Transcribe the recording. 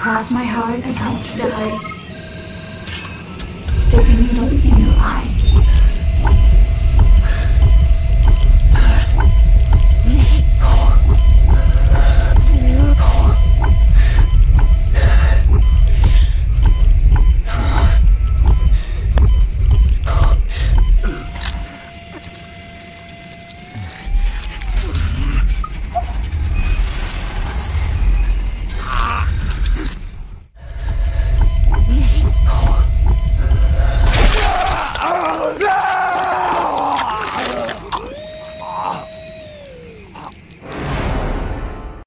Cross my heart about to die. Stick a needle in your eye.